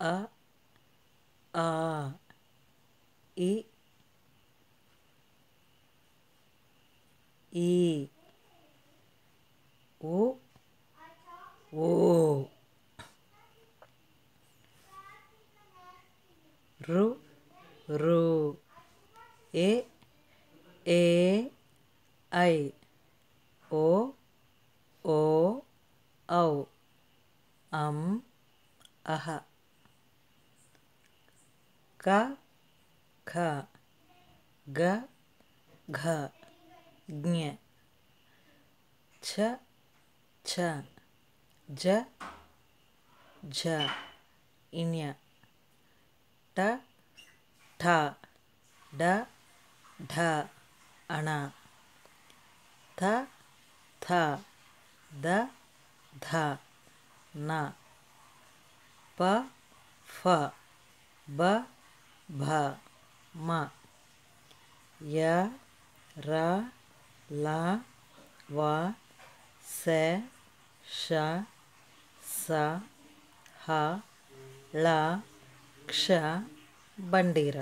ಅ ಆ ಇ ಈ ಉ ಓ ರು ರು ಎ ಎ ಐ ಓ ಓ ಔ ಅಂ ಅಹ ಕ ಖ ಗ ಘ ಜ್ಞ ಛ ಛ ಜ ಝ ಇಣ್ಯ ಟ ಠ ಡ ಢ ಅಣ ಥ ಥ ದ ಧ ನ ಪ ಫ ಬ ಭ ಮ ಯ ರ ಲ ವ ಸ ಶ ಸ ಹ ಳ ಕ್ಷ ಬಂಡೀರ